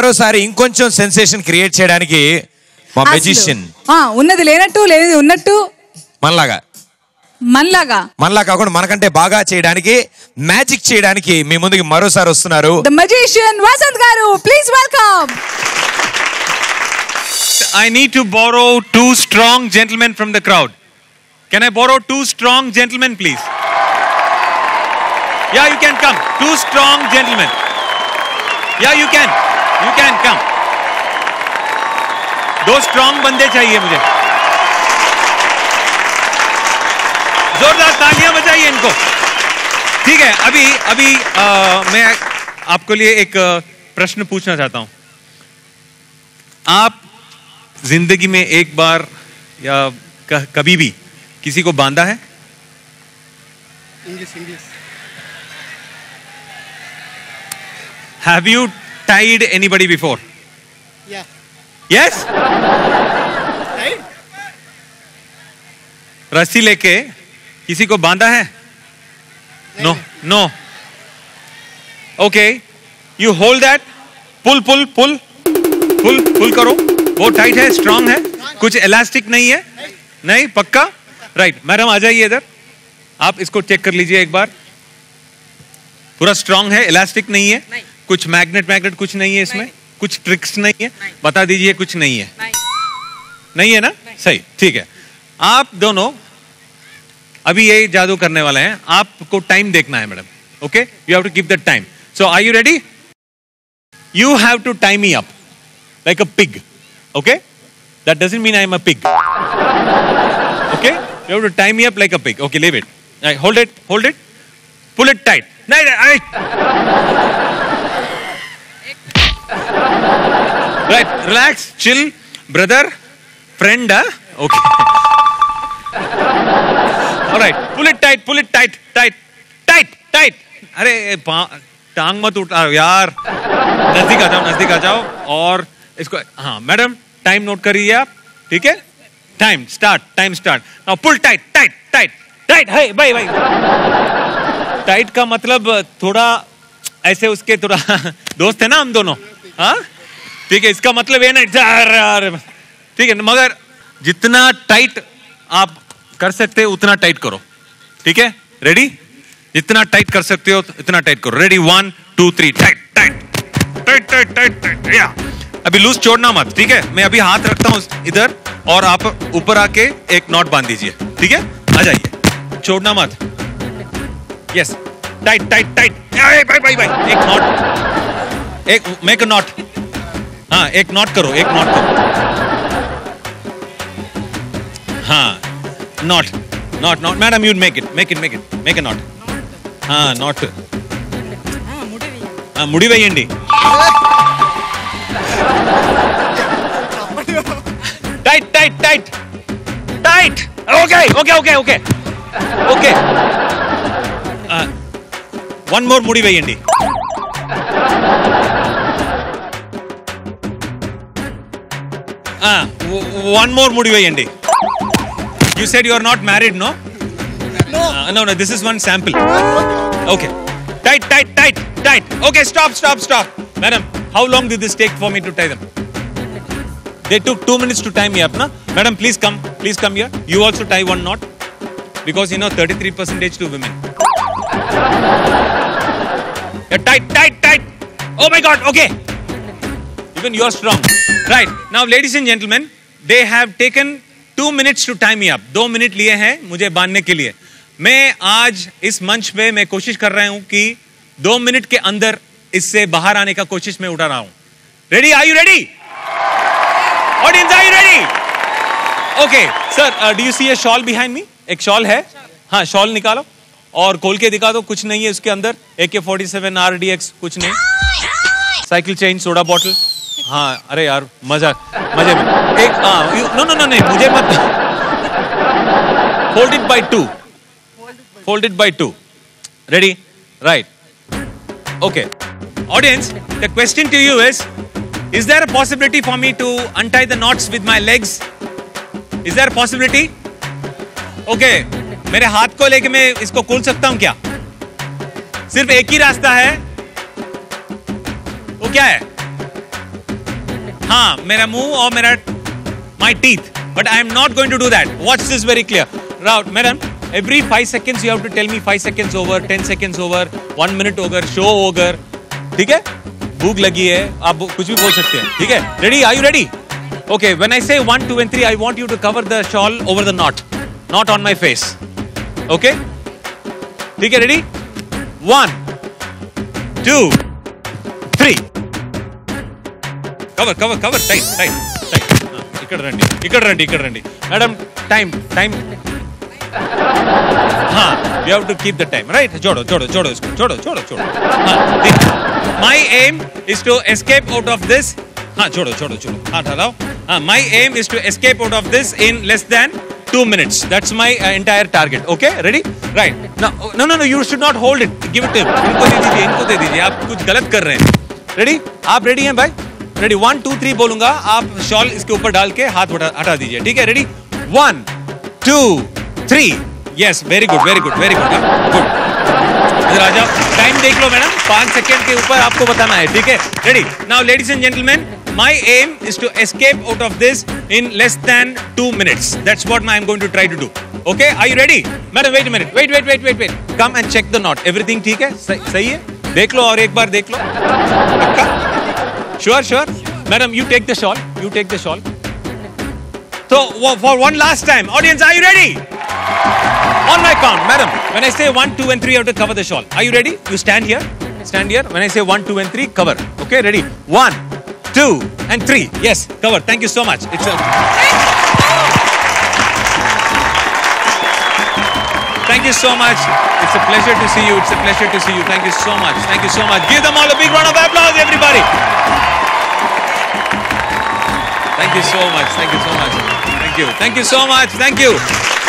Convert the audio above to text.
మరోసారి ఇంకొంచెం sensation create చేయడానికి మా మెజిషియన్ ఉన్నది లేనట్టు లేనిది ఉన్నట్టు మనలాగా. మనలాగా. మనలా కాకుండా మనకంటే బాగా చేయడానికి మ్యాజిక్ చేయడానికి మీ ముందుకి మరోసారి వస్తున్నారు. The magician Vasant garu please welcome I need to borrow two strong gentlemen from the crowd can I borrow two strong gentlemen please yeah you can come two strong gentlemen yeah you can You can come. दो strong बंदे चाहिए मुझे। जोरदार तालियाँ बजाइए इनको। ठीक है अभी अभी आ, मैं आपको लिए एक प्रश्न पूछना चाहता हूँ। आप ज़िंदगी में एक बार या कभी भी किसी को बांधा है? English English have you tied anybody before या यस रस्सी लेके किसी को बांधा है? No no okay you hold that pull pull pull pull pull करो. वो टाइट है स्ट्रांग है. कुछ इलास्टिक नहीं है। नहीं। पक्का? राइट मैडम आ जाइए इधर। आप इसको चेक कर लीजिए एक बार। पूरा स्ट्रांग है इलास्टिक नहीं है। नहीं। कुछ मैग्नेट मैग्नेट कुछ नहीं है इसमें। कुछ ट्रिक्स नहीं है। बता दीजिए कुछ नहीं है। नहीं है ना? सही ठीक है। आप दोनों अभी ये जादू करने वाले हैं। आपको टाइम देखना है madam. Okay you have to keep the time so are you ready you have to time me up like a pig okay that doesn't mean I am a pig okay you have to time me up like a pig okay leave it hold it hold it pull it tight नहीं right relax chill brother friend okay alright pull it tight pull it tight tight tight tight अरे पा- टांग मत उठा, यार। नज़दीक आ जाओ, नज़दीक आ जाओ, और इसको हाँ मैडम टाइम नोट करिए आप, ठीक है? Time start time start now pull tight tight tight tight है भाई भाई टाइट का मतलब थोड़ा, ऐसे उसके थोड़ा दोस्त है ना हम दोनों हाँ? ठीक है, इसका मतलब ये ना ठीक है, मगर जितना टाइट आप कर सकते हो, उतना टाइट करो। ठीक है? रेडी जितना टाइट कर सकते हो इतना टाइट करो। Ready one two three tight tight tight tight tight tight या अभी लूज छोड़ना मत, ठीक है? मैं अभी हाथ रखता हूँ इधर, और आप ऊपर आके एक नॉट बाँध दीजिए। ठीक है? आ जाइए। छोड़ना मत। यस टाइट टाइट टाइट भाई भाई भाई एक नॉट एक मेक नॉट हाँ एक नोट करो, एक नॉट करो। हाँ knot knot knot. Madam you make it make it make it make a knot हाँ नॉट। हाँ, मुड़ी वेयंडी tight tight tight. Tight. Okay okay okay okay. Okay. हाँ, वन मोर मुड़ी वेयंडी వన్ మోర్ ముడి వేయండి you said you are not married no no no this is one sample okay tight tight tight tight okay stop stop stop madam how long did this take for me to tie them they took two minutes to time me up నా madam please come please come here you also tie one knot because you know thirty three percentage to women tight tight tight oh my God okay even you are strong Now ladies and gentlemen they have taken two minutes to tie me up. दो minute लिए हैं मुझे बांधने के लिए। मैं आज इस मंच पे मैं कोशिश कर रहा हूँ कि दो मिनट के अंदर इससे बाहर आने का कोशिश मैं उठा रहा हूँ। Ready are you ready audience are you ready okay sir do you see a shawl behind me एक शॉल है? हाँ शॉल निकालो। और खोल के दिखा दो कुछ नहीं है उसके अंदर। A K forty seven R D X कुछ नहीं। साइकिल चेन सोडा बॉटल हाँ अरे यार, मज़ा, मज़े में। एक हाँ नो नो नो नहीं, मुझे मत fold it by two fold it by two ready right okay audience the question to you is is there a possibility for me to untie the knots with my legs is there possibility okay मेरे हाथ को लेके मैं इसको खोल सकता हूँ क्या? सिर्फ़ एक ही रास्ता है? वो क्या है? हाँ मेरा मुँह और मेरा my teeth. But I am not going to do that. Watch this very clear. Now, madam, every five seconds you have to tell me five seconds over, ten seconds over, one minute over, show over. ठीक है? भूख लगी है आप कुछ भी बोल सकते हैं ठीक है ready are you ready okay when I say one two and three I want you to cover the shawl over the knot knot on my face okay ठीक है ready one two cover cover cover tight tight tight ఇక్కడ రండి ఇక్కడ రండి ఇక్కడ రండి madam time time हाँ you have to keep the time right जोड़ो जोड़ो जोड़ो इसको जोड़ो जोड़ो जोड़ो हाँ my aim is to escape out of this हाँ जोड़ो जोड़ो जोड़ो हाँ ठहराओ हाँ my aim is to escape out of this in less than two minutes that's my uh, entire target okay ready right no no no no you should not hold it give it to him इनको दे दीजिए इनको दे दीजिए आप कुछ गलत कर रहे हैं रेडी आप रेडी हैं भाई रेडी वन टू थ्री बोलूँगा। आप शॉल इसके ऊपर डाल के हाथ हटा दीजिए, ठीक है? Ready one two three yes very good very good very good good राजा टाइम देख लो मैडम, पाँच सेकेंड के ऊपर आपको बताना है, ठीक है? Ready now ladies and gentleman my aim is to escape out of this in less than two minutes that's what my aim going to try to do okay I you ready madam wait minute wait wait wait wait wait come and check the knot everything ठीक है? सही है? देख लो और एक बार देख लो। Sure, sure. Madam, you take the shawl. You take the shawl. So, for one last time, audience, are you ready? On my count, madam. When I say one, two, and three, you have to cover the shawl. Are you ready? You stand here. Stand here. When I say one, two, and three, cover. Okay, ready? One, two, and three. Yes, cover. Thank you so much. It's a. Thank you so much. It's a pleasure to see you. It's a pleasure to see you. Thank you so much. Thank you so much. Give them all a big round of applause, everybody. Thank you so much. Thank you so much. Thank you. Thank you so much. Thank you.